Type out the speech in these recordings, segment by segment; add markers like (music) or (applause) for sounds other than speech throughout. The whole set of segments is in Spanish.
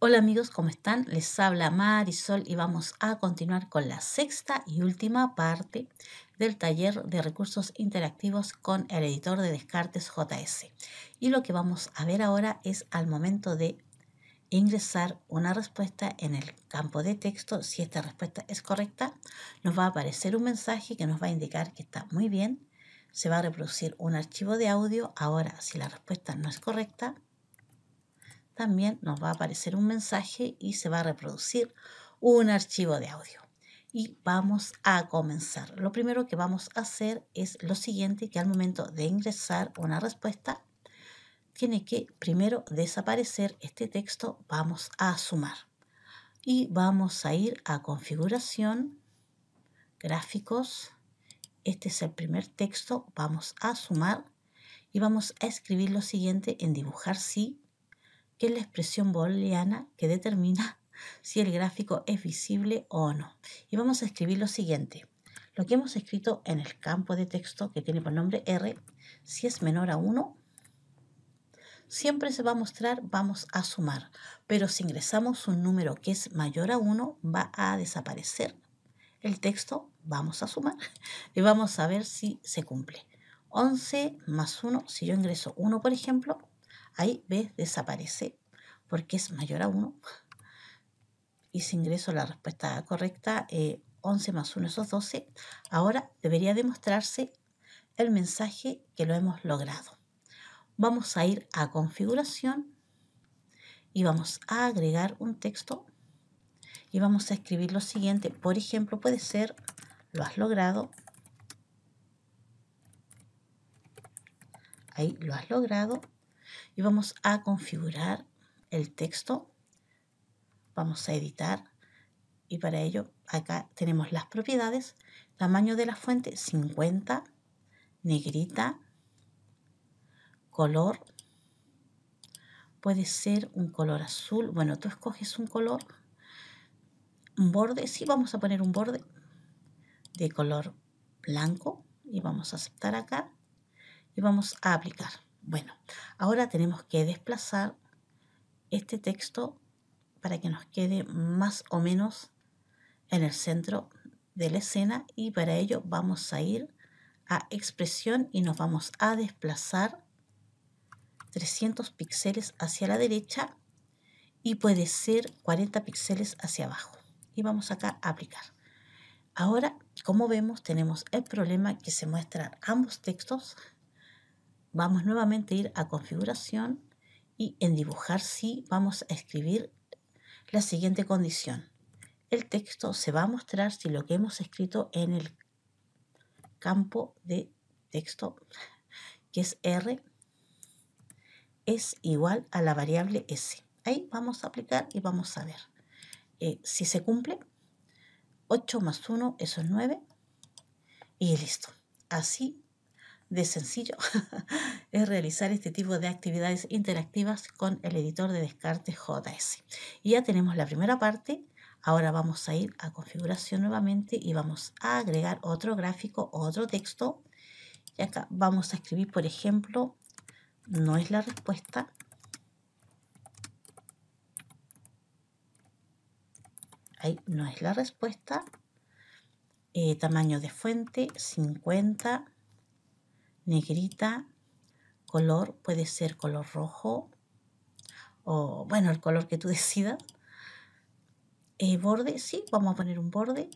Hola amigos, ¿cómo están? Les habla Marisol y vamos a continuar con la sexta y última parte del taller de recursos interactivos con el editor de descartes JS. Y lo que vamos a ver ahora es al momento de ingresar una respuesta en el campo de texto. Si esta respuesta es correcta, nos va a aparecer un mensaje que nos va a indicar que está muy bien. Se va a reproducir un archivo de audio. Ahora, si la respuesta no es correcta, también nos va a aparecer un mensaje y se va a reproducir un archivo de audio. Y vamos a comenzar. Lo primero que vamos a hacer es lo siguiente, que al momento de ingresar una respuesta, tiene que primero desaparecer este texto, vamos a sumar. Y vamos a ir a configuración, gráficos, este es el primer texto, vamos a sumar y vamos a escribir lo siguiente en dibujar sí es la expresión booleana que determina (laughs) si el gráfico es visible o no. Y vamos a escribir lo siguiente. Lo que hemos escrito en el campo de texto que tiene por nombre R, si es menor a 1, siempre se va a mostrar, vamos a sumar. Pero si ingresamos un número que es mayor a 1, va a desaparecer el texto, vamos a sumar (laughs) y vamos a ver si se cumple. 11 más 1, si yo ingreso 1, por ejemplo, Ahí, ¿ves? Desaparece porque es mayor a 1. Y si ingreso la respuesta correcta, 11 eh, más 1 es 12. Ahora debería demostrarse el mensaje que lo hemos logrado. Vamos a ir a configuración y vamos a agregar un texto y vamos a escribir lo siguiente. Por ejemplo, puede ser, lo has logrado. Ahí lo has logrado y vamos a configurar el texto. Vamos a editar y para ello acá tenemos las propiedades. Tamaño de la fuente 50, negrita, color. Puede ser un color azul. Bueno, tú escoges un color. Un borde, sí, vamos a poner un borde de color blanco y vamos a aceptar acá y vamos a aplicar. Bueno, ahora tenemos que desplazar este texto para que nos quede más o menos en el centro de la escena y para ello vamos a ir a expresión y nos vamos a desplazar 300 píxeles hacia la derecha y puede ser 40 píxeles hacia abajo. Y vamos acá a aplicar. Ahora, como vemos, tenemos el problema que se muestran ambos textos Vamos nuevamente a ir a configuración y en dibujar sí vamos a escribir la siguiente condición. El texto se va a mostrar si lo que hemos escrito en el campo de texto, que es R, es igual a la variable S. Ahí vamos a aplicar y vamos a ver. Eh, si se cumple, 8 más 1, eso es 9. Y listo. Así de sencillo (laughs) es realizar este tipo de actividades interactivas con el editor de descartes JS. Y ya tenemos la primera parte. Ahora vamos a ir a configuración nuevamente y vamos a agregar otro gráfico, otro texto. Y acá vamos a escribir, por ejemplo, no es la respuesta. Ahí no es la respuesta. Eh, tamaño de fuente 50 negrita, color, puede ser color rojo o bueno, el color que tú (laughs) decidas. Eh, borde, sí, vamos a poner un borde.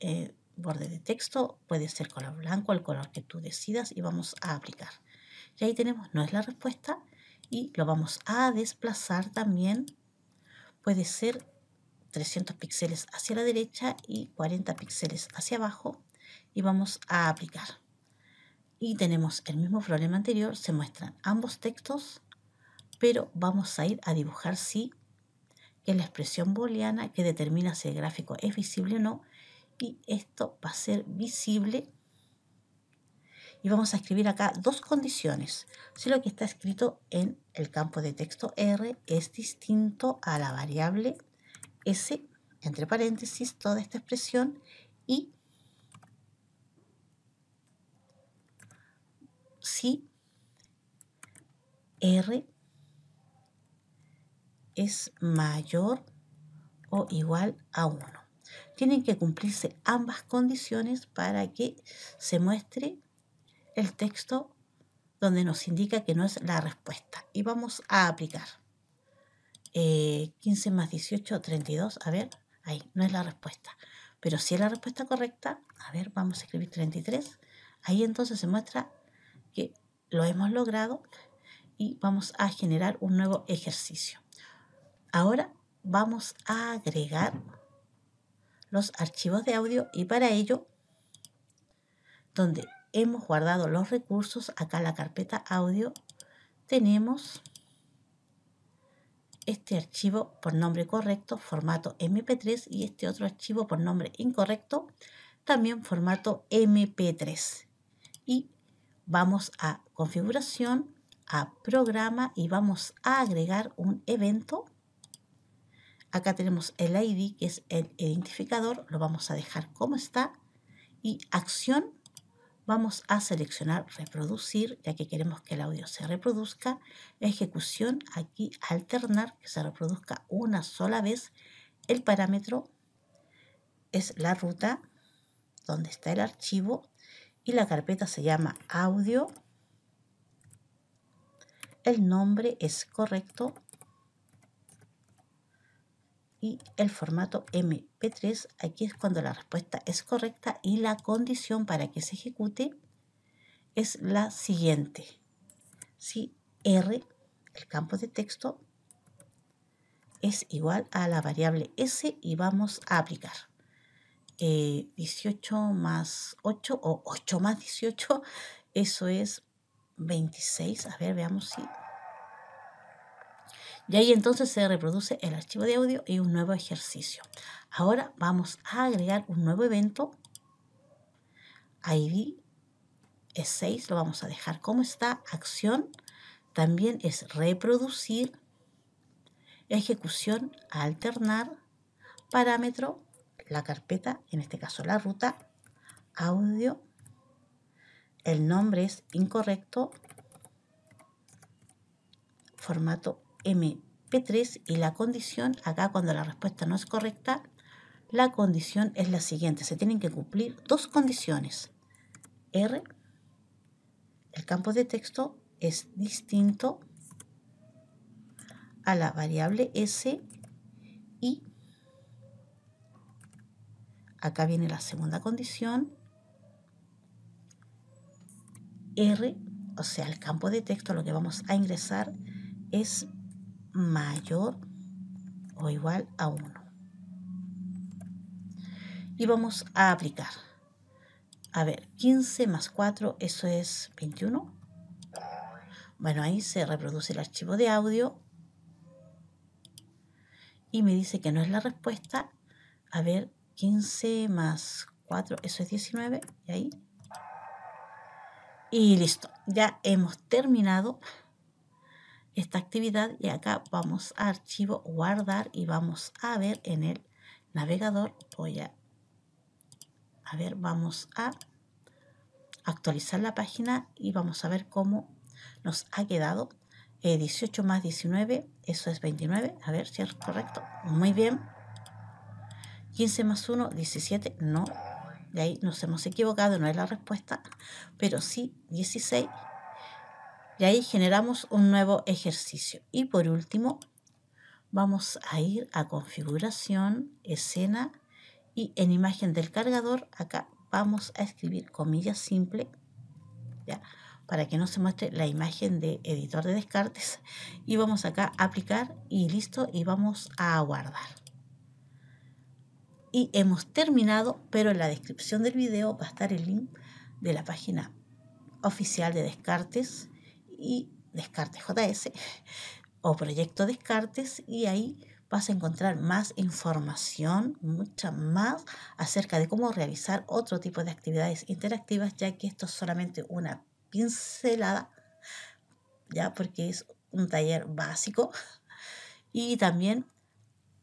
Eh, borde de texto, puede ser color blanco, el color que tú decidas y vamos a aplicar. Y ahí tenemos, no es la respuesta y lo vamos a desplazar también. Puede ser 300 píxeles hacia la derecha y 40 píxeles hacia abajo y vamos a aplicar y tenemos el mismo problema anterior, se muestran ambos textos, pero vamos a ir a dibujar que es la expresión booleana que determina si el gráfico es visible o no, y esto va a ser visible. Y vamos a escribir acá dos condiciones. Si lo que está escrito en el campo de texto R es distinto a la variable S, entre paréntesis, toda esta expresión, y si R es mayor o igual a 1. Tienen que cumplirse ambas condiciones para que se muestre el texto donde nos indica que no es la respuesta. Y vamos a aplicar. 15 eh, más 18, 32. A ver, ahí, no es la respuesta. Pero si es la respuesta correcta, a ver, vamos a escribir 33. Ahí entonces se muestra que lo hemos logrado y vamos a generar un nuevo ejercicio. Ahora vamos a agregar los archivos de audio y para ello, donde hemos guardado los recursos, acá la carpeta audio, tenemos este archivo por nombre correcto, formato MP3, y este otro archivo por nombre incorrecto, también formato MP3. Y vamos a configuración, a programa y vamos a agregar un evento. Acá tenemos el ID, que es el identificador, lo vamos a dejar como está. Y acción, vamos a seleccionar reproducir, ya que queremos que el audio se reproduzca. Ejecución, aquí alternar, que se reproduzca una sola vez. El parámetro es la ruta donde está el archivo y la carpeta se llama audio el nombre es correcto y el formato MP3, aquí es cuando la respuesta es correcta y la condición para que se ejecute es la siguiente. Si R, el campo de texto, es igual a la variable S y vamos a aplicar. 18 eh, más 8 o 8 más 18, eso es 26. A ver, veamos si... Y ahí entonces se reproduce el archivo de audio y un nuevo ejercicio. Ahora vamos a agregar un nuevo evento. ID es 6, lo vamos a dejar como está. Acción también es reproducir. Ejecución, alternar. Parámetro, la carpeta, en este caso la ruta. Audio, el nombre es incorrecto, formato MP3 y la condición, acá cuando la respuesta no es correcta, la condición es la siguiente. Se tienen que cumplir dos condiciones. R, el campo de texto es distinto a la variable S y acá viene la segunda condición R, o sea, el campo de texto, lo que vamos a ingresar es mayor o igual a 1. Y vamos a aplicar. A ver, 15 más 4, eso es 21. Bueno, ahí se reproduce el archivo de audio. Y me dice que no es la respuesta. A ver, 15 más 4, eso es 19. Y ahí y listo, ya hemos terminado esta actividad y acá vamos a archivo, guardar y vamos a ver en el navegador, voy a, a ver, vamos a actualizar la página y vamos a ver cómo nos ha quedado. 18 eh, más 19, eso es 29, a ver si es correcto, muy bien. 15 más 1, 17, no, de ahí nos hemos equivocado, no es la respuesta, pero sí 16. Y ahí generamos un nuevo ejercicio. Y por último, vamos a ir a configuración, escena y en imagen del cargador, acá vamos a escribir comillas simple, para que no se muestre la imagen de editor de descartes. Y vamos acá a aplicar y listo, y vamos a guardar y hemos terminado, pero en la descripción del video va a estar el link de la página oficial de Descartes y Descartes JS o Proyecto Descartes y ahí vas a encontrar más información, mucha más acerca de cómo realizar otro tipo de actividades interactivas, ya que esto es solamente una pincelada, ya porque es un taller básico. Y también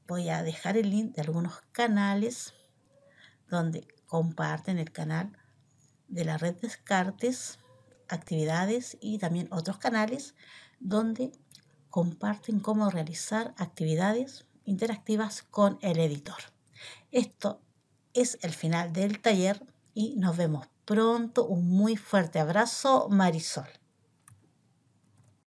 voy a dejar el link de algunos canales donde comparten el canal de la red Descartes, actividades y también otros canales donde comparten cómo realizar actividades interactivas con el editor. Esto es el final del taller y nos vemos pronto. Un muy fuerte abrazo, Marisol.